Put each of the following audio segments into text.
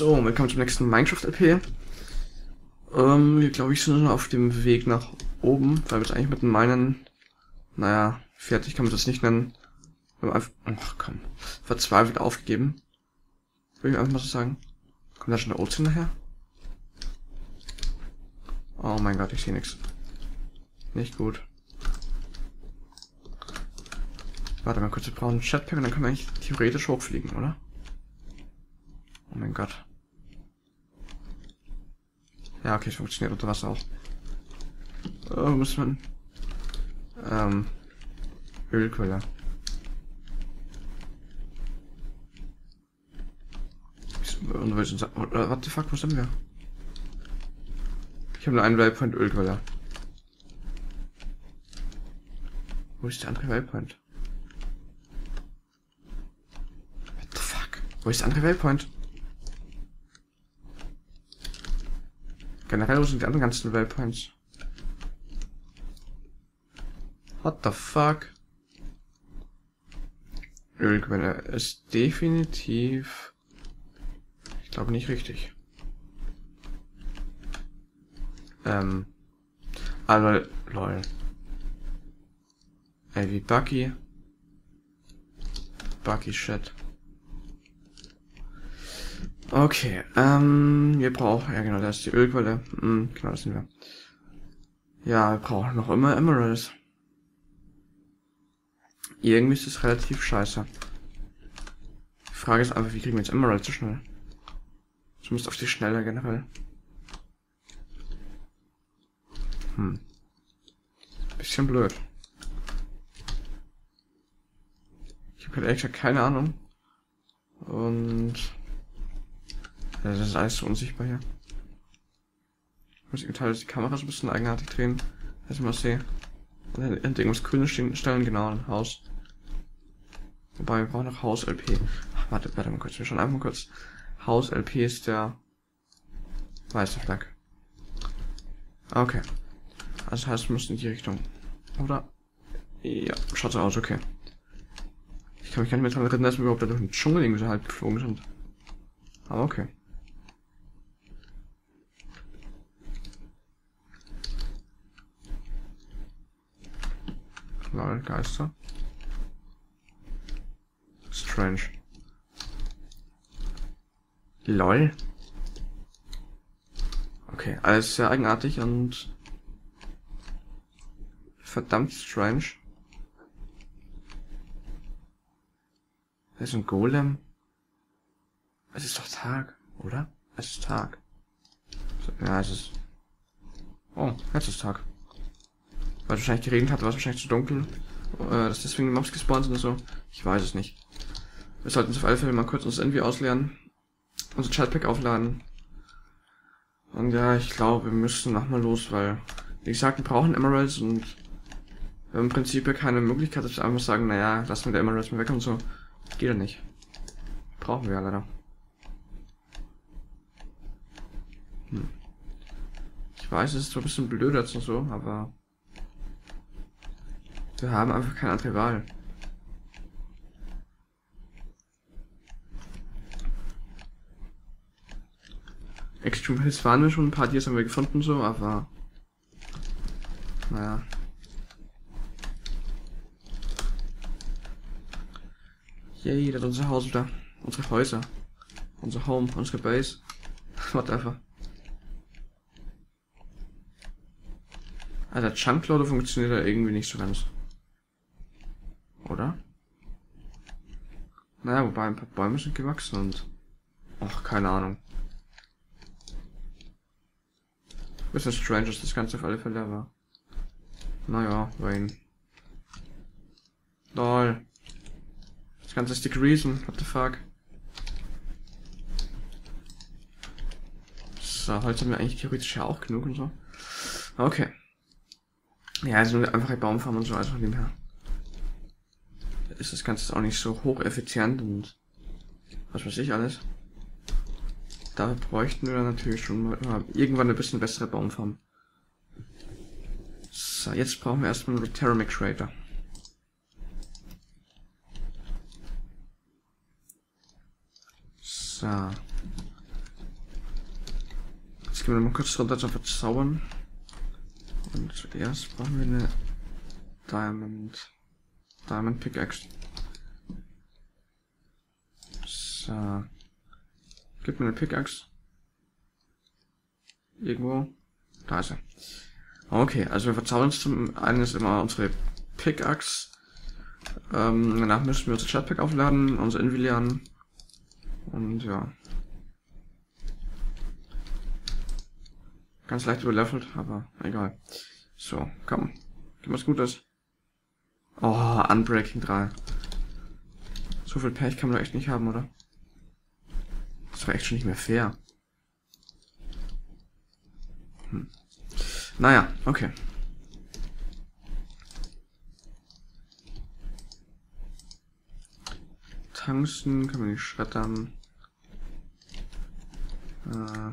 So, willkommen zum nächsten Minecraft-LP. Ähm, wir glaube ich sind auf dem Weg nach oben, weil wir jetzt eigentlich mit dem Minen, naja, fertig kann man das nicht nennen. Wir haben einfach, ach komm, verzweifelt aufgegeben. Will ich einfach mal so sagen. Kommt da schon der Ozean nachher? Oh mein Gott, ich sehe nichts. Nicht gut. Warte mal kurz, wir brauchen einen Chatpack und dann können wir eigentlich theoretisch hochfliegen, oder? Oh mein Gott. Ja, okay, es funktioniert unter Wasser auch. Oh, muss man... Ähm... Ölquelle. Und wir sind... What the fuck, wo sind wir? Ich habe nur einen Waypoint Ölquelle. Wo ist der andere Waypoint? What the fuck? Wo ist der andere Waypoint? Generell, wo sind die anderen ganzen Waypoints? What the fuck? Ölquelle ist definitiv... Ich glaube nicht richtig. Ähm. Aber, lol. Ey, wie Bucky. Bucky Shit. Okay, ähm, wir brauchen, ja genau, da ist die Ölquelle. Hm, genau, das sind wir. Ja, wir brauchen noch immer Emeralds. Irgendwie ist es relativ scheiße. Die Frage ist einfach, wie kriegen wir jetzt Emeralds so schnell? Zumindest auf die Schnelle generell. Hm. Bisschen blöd. Ich habe ehrlich gesagt keine Ahnung. Und das ist alles so unsichtbar hier. Ich muss irgendwie die Kamera so ein bisschen eigenartig drehen, dass ich mal sehe. Und irgendwas Grünes stellen, genau, ein Haus. Wobei, wir brauchen noch Haus-LP. Warte, warte mal kurz, wir schauen einfach mal kurz. Haus-LP ist der weiße Fleck. Okay. Also das heißt, wir müssen in die Richtung. Oder? Ja, schaut so aus, okay. Ich kann mich gar nicht mehr daran erinnern, dass wir überhaupt da durch den Dschungel irgendwie so halb geflogen sind. Aber okay. Lol, Geister. Strange. LOL. Okay, alles sehr eigenartig und verdammt strange. Das ist ein Golem. Es ist doch Tag, oder? Es ist Tag. Ja, es ist... Oh, jetzt ist Tag. Weil es wahrscheinlich geregnet hat, war es wahrscheinlich zu dunkel. Äh, dass deswegen die Mobs gespawnt sind oder so. Ich weiß es nicht. Wir sollten uns auf alle Fälle mal kurz uns irgendwie ausleeren. Unser Chatpack aufladen. Und ja, ich glaube, wir müssen nochmal los, weil, wie gesagt, wir brauchen Emeralds und wir haben im Prinzip ja keine Möglichkeit, dass wir einfach sagen, naja, lassen wir der Emeralds mal weg und so. Geht ja nicht. Brauchen wir ja leider. Hm. Ich weiß, es ist zwar ein bisschen blöd jetzt und so, aber wir haben einfach keine andere Wahl. Extreme Hills waren wir schon, ein paar Dias haben wir gefunden so, aber naja. Yay, das ist unser Haus wieder. Unsere Häuser. Unser Home, unsere Base. Whatever. Alter, Chunkloader funktioniert da irgendwie nicht so ganz. Oder? Naja, wobei ein paar Bäume sind gewachsen und... Ach, keine Ahnung. Bisschen strange ist das Ganze auf alle Fälle, aber... Naja, Wayne. Lol. Das Ganze ist die Reason. What the fuck? So, heute haben wir eigentlich theoretisch ja auch genug und so. Okay. Ja, also einfach ein Baumfarm und so, also von dem her. Ist das Ganze auch nicht so hocheffizient und was weiß ich alles. Da bräuchten wir natürlich schon mal irgendwann eine bisschen bessere Baumfarm. So, jetzt brauchen wir erstmal einen Terramic Creator. So. Jetzt gehen wir mal kurz runter zum Verzaubern. Und zuerst brauchen wir eine Diamond. Diamond Pickaxe. So. Gib mir eine Pickaxe. Irgendwo. Da ist er. Okay, also wir verzaubern uns zum einen ist immer unsere Pickaxe. Ähm, danach müssen wir unser Chatpack aufladen, unser Invilian. Und ja. Ganz leicht überlevelt, aber egal. So, komm. Gib was Gutes. Oh, Unbreaking 3. So viel Pech kann man echt nicht haben, oder? Das war echt schon nicht mehr fair. Hm. Naja, okay. Tangsten kann man nicht schreddern. Äh,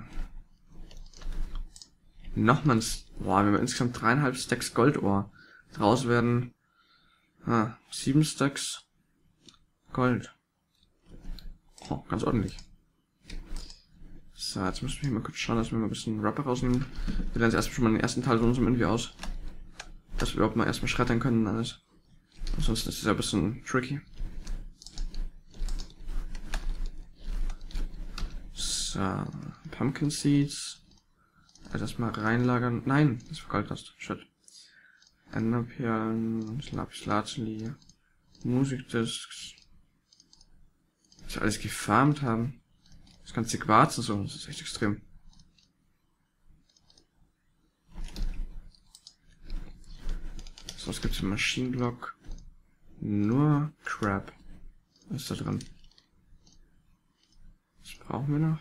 Nochmal. Boah, wir haben insgesamt dreieinhalb Stacks Goldohr. Draus werden... Ah, sieben Stacks Gold. Oh, ganz ordentlich. So, jetzt müssen wir hier mal kurz schauen, dass wir mal ein bisschen Rubber rausnehmen. Wir lernen erstmal schon mal den ersten Teil von unserem irgendwie aus. Dass wir überhaupt mal erstmal schreddern können und alles. Ansonsten ist es ja ein bisschen tricky. So, Pumpkin Seeds. Also erstmal reinlagern. Nein, das war Goldrast. Shit. Enderperlen, Lazuli, Musikdiscs. Was wir alles gefarmt haben. Das ganze Quarz und so, das ist echt extrem. So, was gibt's im Maschinenblock? Nur Crap ist da drin. Was brauchen wir noch?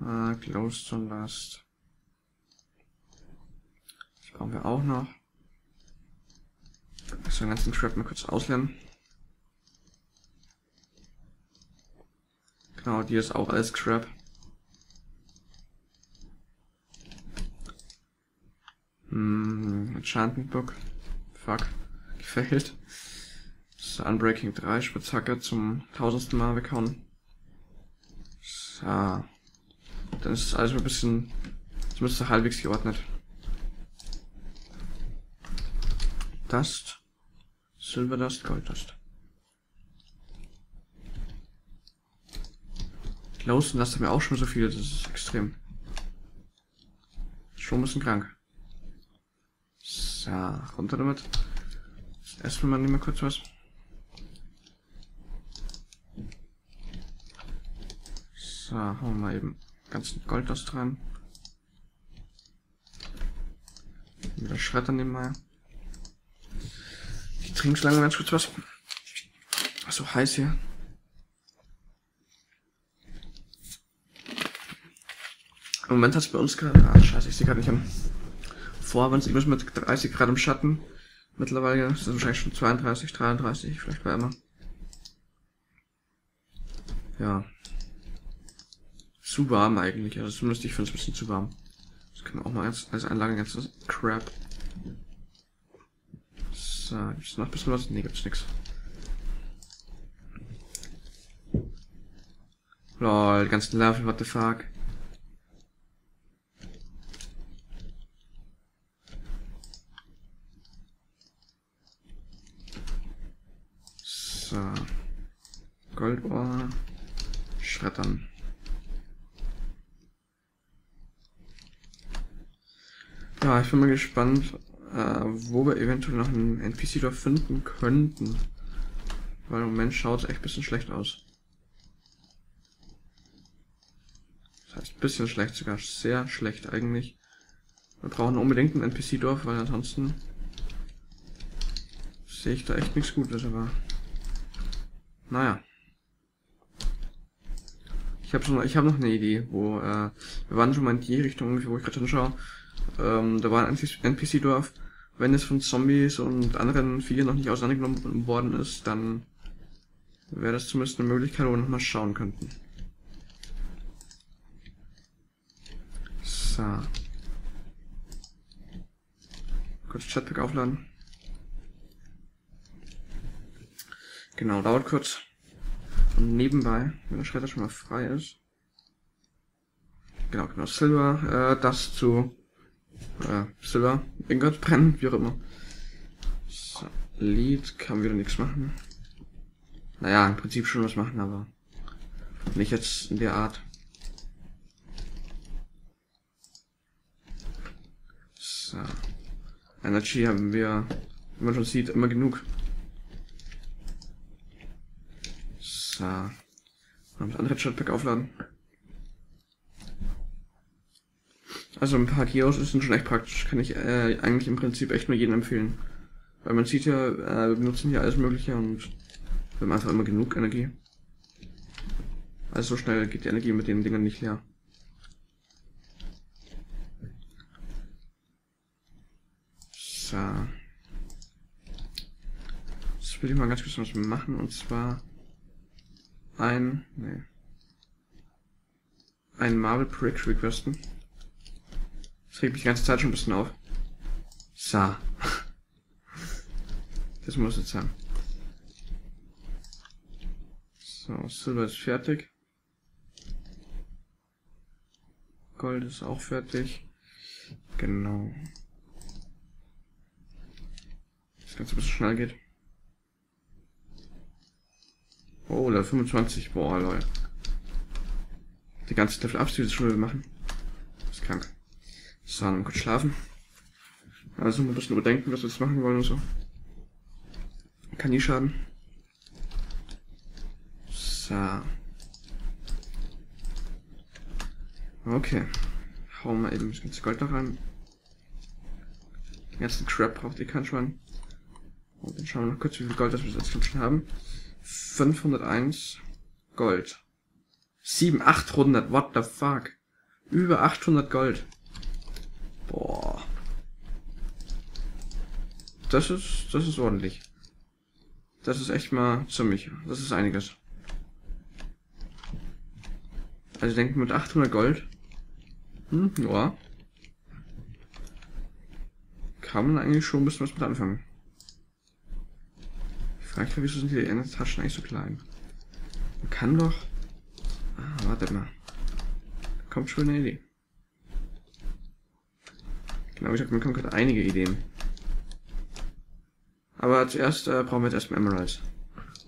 Ah, Glowstone Last. Das brauchen wir auch noch. Soll den ganzen Crap mal kurz auslernen. Genau, die ist auch alles Crap. Hm, Enchantment Book. Fuck. Gefällt. So, Unbreaking 3, Spitzhacke zum tausendsten Mal weghauen. So. Dann ist alles ein bisschen, zumindest halbwegs geordnet. Dust. Silver Dust, Gold Dust. Glowstone lasst mir auch schon so viel, das ist extrem. Schon ein bisschen krank. So, runter damit. Erstmal mal nehmen wir kurz was. So, hauen wir mal eben ganzen Goldlast rein. Wieder Schredder nebenbei. Ich trinke schon lange ganz kurz was. Ach so heiß hier. Im Moment hat es bei uns gerade. Ah, scheiße, ich sehe gerade nicht an. Vorher waren es irgendwas mit 30 Grad im Schatten. Mittlerweile ist es wahrscheinlich schon 32, 33, vielleicht wärmer. Ja zu warm eigentlich. Also zumindest ich finde es ein bisschen zu warm. Das können wir auch mal als, als Einlage ganz Crap. So, gibt's noch ein bisschen was? Ne, gibt's nix. Lol, die ganzen Larven, what the fuck. So. Goldohr. Schreddern. Ja, ich bin mal gespannt, äh, wo wir eventuell noch einen NPC-Dorf finden könnten. Weil im Moment schaut es echt ein bisschen schlecht aus. Das heißt, ein bisschen schlecht, sogar sehr schlecht eigentlich. Wir brauchen unbedingt ein NPC-Dorf, weil ansonsten sehe ich da echt nichts Gutes, aber naja. Ich habe schon, noch eine Idee, wo äh, wir waren schon mal in die Richtung, wo ich gerade hinschaue. Ähm, da war ein NPC-Dorf. Wenn es von Zombies und anderen Viechern noch nicht auseinandergenommen worden ist, dann wäre das zumindest eine Möglichkeit, wo wir nochmal schauen könnten. So. Kurz Chatpack aufladen. Genau, dauert kurz. Und nebenbei, wenn der Schredder schon mal frei ist, genau, genau, Silber, äh, das zu äh, Silber, Ingot brennen, wie auch immer. So, Lead kann wieder nichts machen. Naja, im Prinzip schon was machen, aber nicht jetzt in der Art. So. Energy haben wir, wie man schon sieht, immer genug. So. Das andere Chatpack aufladen. Also ein paar Geos sind schon echt praktisch. Kann ich äh, eigentlich im Prinzip echt nur jedem empfehlen. Weil man sieht ja, äh, wir benutzen hier alles mögliche und wir haben einfach immer genug Energie. Also so schnell geht die Energie mit den Dingern nicht leer. So. Jetzt will ich mal ganz kurz was machen und zwar ein, nee, ein Marble Brick requesten. Das regt mich die ganze Zeit schon ein bisschen auf. So. Das muss jetzt sein. So, Silber ist fertig. Gold ist auch fertig. Genau. Das Ganze ein bisschen schnell geht. Oh, Level 25. Boah, Leute. Die ganze Level Ups, die wir schon machen. ist krank. So, dann kurz schlafen. Also ein bisschen überdenken, was wir jetzt machen wollen und so. Kann nie schaden. So. Okay. Hauen wir eben das ganze Gold da rein. Den ganzen Crap braucht ihr kein Schwein. Und dann schauen wir noch kurz, wie viel Gold das wir jetzt schon haben. 501 Gold. 7, 800, what the fuck? Über 800 Gold. Boah. Das ist, das ist ordentlich. Das ist echt mal ziemlich. Das ist einiges. Also ich denke mit 800 Gold. Hm, ja. Kann man eigentlich schon ein bisschen was mit anfangen. Ich frage mich, wieso sind die Taschen eigentlich so klein? Man kann doch... Ah, warte mal. Da kommt schon eine Idee. Genau, ich habe kommen gerade einige Ideen. Aber zuerst äh, brauchen wir jetzt erstmal Emeralds.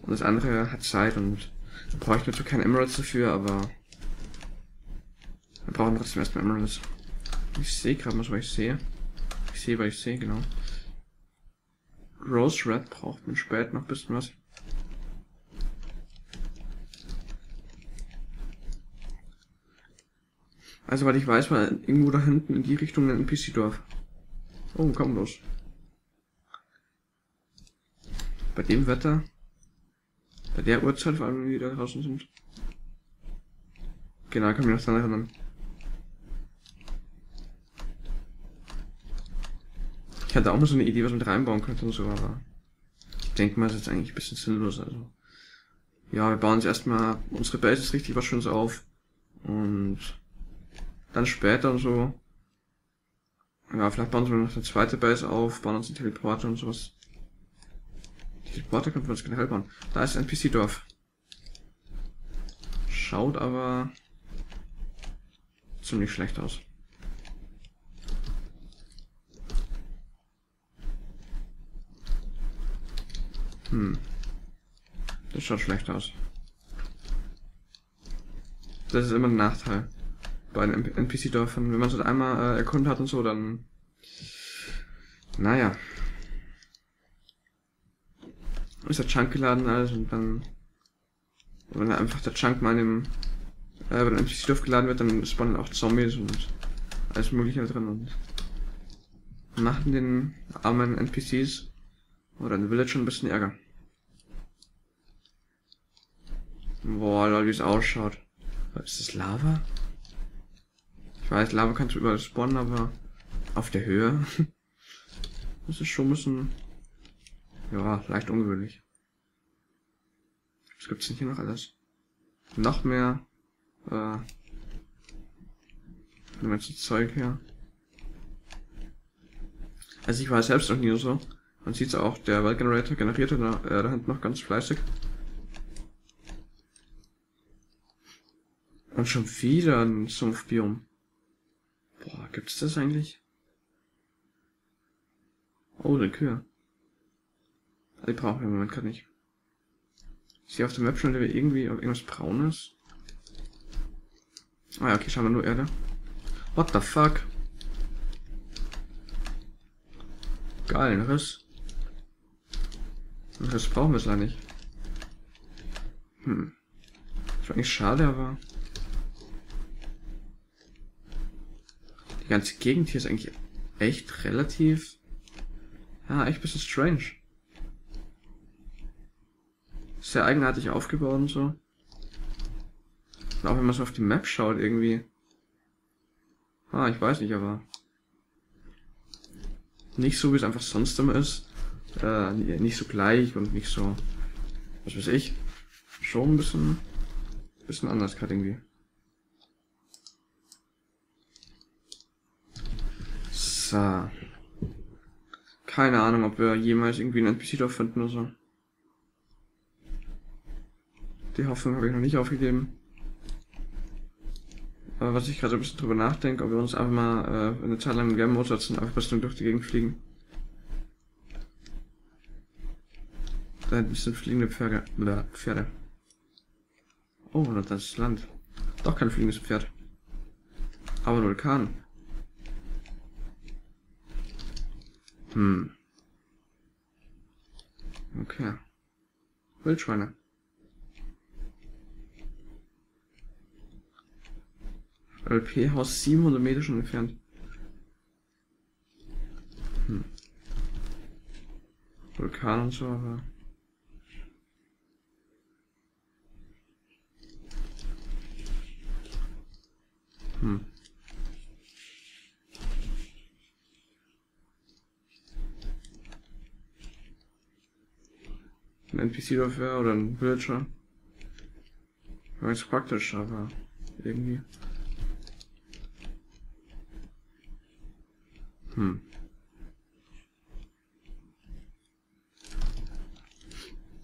Und das andere hat Zeit und da brauche ich natürlich keine Emeralds dafür, aber wir brauchen trotzdem erstmal Emeralds. Ich sehe gerade mal, was ich sehe. Ich sehe, was ich sehe, genau. Rose Red braucht man später noch ein bisschen was. Also, weil ich weiß, war irgendwo da hinten in die Richtung ein NPC-Dorf. Oh, komm los. Bei dem Wetter. Bei der Uhrzeit, vor allem, wenn die da draußen sind. Genau, kann mich noch daran erinnern. Ich hatte auch mal so eine Idee, was man reinbauen könnte und so, aber ich denke mal, das ist eigentlich ein bisschen sinnlos, also. Ja, wir bauen jetzt erstmal unsere Bases richtig was Schönes auf. Und dann später und so. Ja, vielleicht bauen wir noch eine zweite Base auf, bauen uns einen Teleporter und sowas. Teleporter können wir uns generell bauen. Da ist ein NPC-Dorf. Schaut aber ziemlich schlecht aus. Hm. Das schaut schlecht aus. Das ist immer ein Nachteil bei den NPC-Dörfern. Wenn man es einmal äh, erkundet hat und so, dann... Naja. Ist der Chunk geladen alles und dann... Wenn einfach der Chunk mal in dem... Äh, bei dem NPC-Dorf geladen wird, dann spawnen auch Zombies und alles mögliche drin und... Machen den armen NPCs oder den Village schon ein bisschen Ärger. Boah, Leute, wie es ausschaut. Ist das Lava? Ich weiß, Lava kannst du überall spawnen, aber auf der Höhe. Das ist schon ein bisschen, ja, leicht ungewöhnlich. Was gibt's denn hier noch alles? Noch mehr, äh, dem ganzen Zeug her. Also ich war selbst noch nie so. Man sieht's auch, der Weltgenerator generierte da, äh, da hinten noch ganz fleißig. Und schon wieder ein Sumpfbiom. gibt's das eigentlich? Oh, eine Kühe. Die brauchen wir im Moment gerade nicht. Ich sehe auf der Map schon, irgendwie irgendwas Braunes. Ah ja, okay, schauen wir nur Erde. What the fuck? Geil, ein Riss. Ein Riss brauchen wir es leider nicht. Hm. War eigentlich schade, aber... Die ganze Gegend hier ist eigentlich echt relativ... Ja, echt bisschen strange. Sehr eigenartig aufgebaut und so. Und auch wenn man so auf die Map schaut, irgendwie. Ah, ich weiß nicht, aber. Nicht so, wie es einfach sonst immer ist. Äh, nicht so gleich und nicht so. Was weiß ich. Schon ein bisschen. Bisschen anders gerade irgendwie. So. Keine Ahnung, ob wir jemals irgendwie einen NPC-Dorf finden oder so. Die Hoffnung habe ich noch nicht aufgegeben. Aber was ich gerade ein bisschen drüber nachdenke, ob wir uns einfach mal äh, eine Zeit lang im Game Mode setzen, einfach ein durch die Gegend fliegen. Da hinten sind fliegende Pferde. Oder Pferde. Oh, das ist Land. Doch kein fliegendes Pferd. Aber ein Vulkan. Hm. Okay. Wildschweine. LP-Haus 700 Meter schon entfernt. Hm. Vulkan und so, aber... Hm. Ein NPC dafür oder ein Villager. Wäre jetzt praktisch, aber irgendwie. Hm.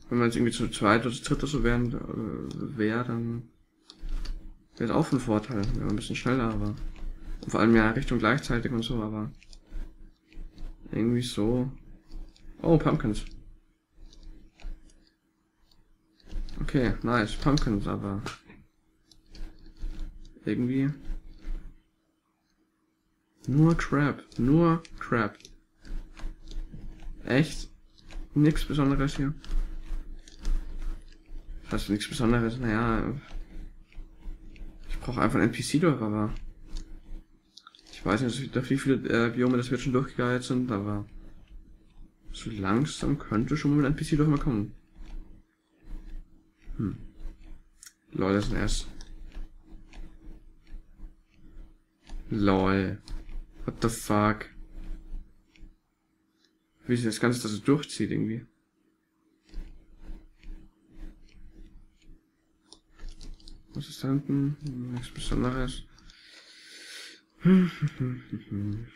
Wenn man jetzt irgendwie zu zweit oder zu dritt oder so wären, äh, wäre, dann wäre es auch ein Vorteil. Wäre ein bisschen schneller, aber. Und vor allem ja Richtung gleichzeitig und so, aber. Irgendwie so. Oh, Pumpkins. Okay, nice. Pumpkins, aber. Irgendwie. Nur Crap. Nur Crap. Echt? Nichts Besonderes hier. Was nichts Besonderes? Naja. Ich brauche einfach ein NPC durch, aber. Ich weiß nicht, wie viele äh, Biome das wir schon durchgeheilt sind, aber. So langsam könnte schon mal ein NPC durch mal kommen. Hm. Lol, das ist ein S. Lol. What the fuck? Wie ist das Ganze, dass es durchzieht irgendwie? Was ist da hinten? Nichts Besonderes.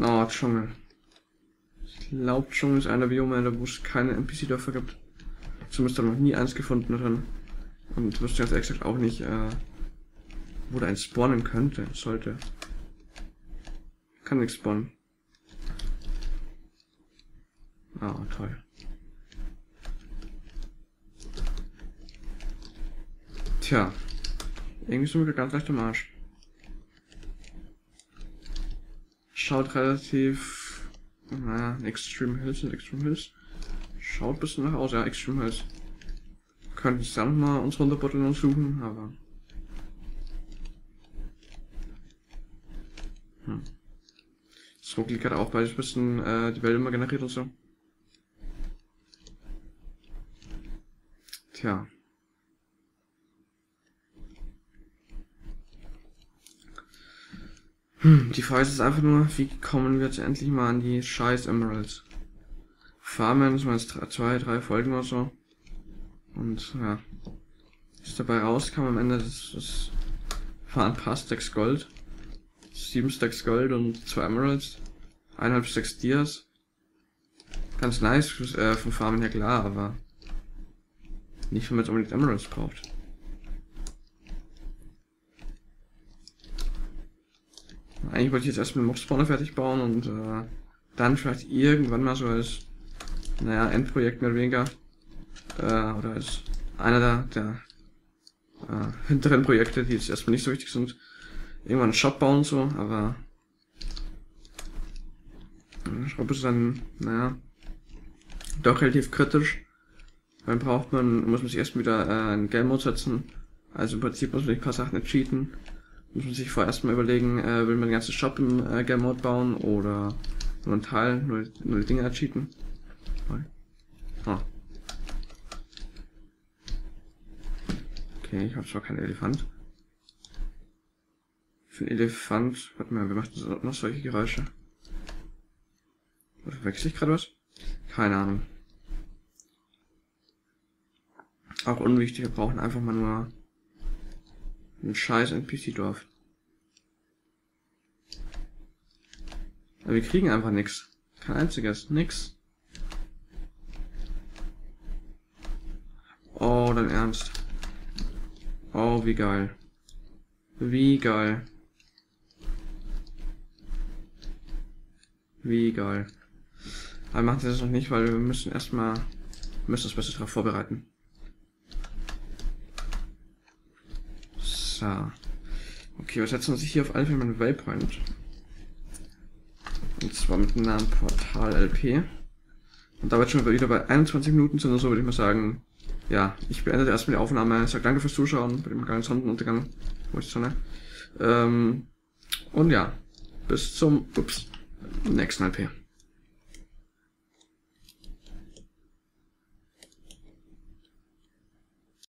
Oh, Dschungel. Ich glaube, Dschungel ist einer Biome, wo es keine NPC-Dörfer gibt. Zumindest ich noch nie eins gefunden drin. Und wüsste ganz exakt auch nicht, äh, wo da ein spawnen könnte, sollte. Kann nichts spawnen. Ah, toll. Tja. Irgendwie sind wir ganz leicht am Arsch. Schaut relativ... Naja, Extreme Hills und Extreme Hills. Schaut ein bisschen nach aus, ja, Extreme Hills. Könnten es dann mal uns runterbotteln und suchen, aber... Hm. Ruckelt gerade auch, weil ich ein bisschen äh, die Welt immer generiert und so. Tja. Hm, die Frage ist einfach nur, wie kommen wir jetzt endlich mal an die scheiß Emeralds? Farmen müssen wir jetzt zwei, drei Folgen oder so. Und ja. Was dabei rauskam am Ende, das, das waren ein paar Stacks Gold. Sieben Stacks Gold und zwei Emeralds. Eineinhalb Stacks Dias. Ganz nice, äh, vom Farmen her klar, aber nicht, wenn man jetzt unbedingt Emeralds braucht. Eigentlich wollte ich jetzt erstmal den Mob-Spawner fertig bauen und äh, dann vielleicht irgendwann mal so als, naja, Endprojekt mehr oder weniger, äh, oder als einer der, der äh, hinteren Projekte, die jetzt erstmal nicht so wichtig sind, irgendwann einen Shop bauen und so, aber Shop ist dann, naja, doch relativ kritisch. Dann braucht man, muss man sich erst wieder äh, einen Game Mode setzen. Also im Prinzip muss man ein paar Sachen nicht cheaten. Muss man sich vorerst mal überlegen, äh, will man den ganzen Shop im äh, Game Mode bauen oder nur einen Teil, nur, nur die Dinge cheaten. Oh. Okay, ich habe zwar keinen Elefant. Für einen Elefant, warte mal, wir machen noch solche Geräusche? Oder wechsle ich gerade was? Keine Ahnung. Auch unwichtig, wir brauchen einfach mal nur ein scheiß NPC-Dorf. Aber wir kriegen einfach nichts. Kein einziges. Nix. Oh, dein Ernst. Oh, wie geil. Wie geil. Wie geil. Aber machen das noch nicht, weil wir müssen erstmal, müssen das Beste darauf vorbereiten. So. Okay, wir setzen uns hier auf alle Fälle mal einen Waypoint. Und zwar mit dem Namen Portal LP. Und da wird schon wieder bei 21 Minuten sind, so würde ich mal sagen, ja, ich beende erstmal die Aufnahme. Ich sage danke fürs Zuschauen bei dem kleinen Sonnenuntergang. Wo ist die Sonne? Ähm, und ja, bis zum ups, nächsten LP.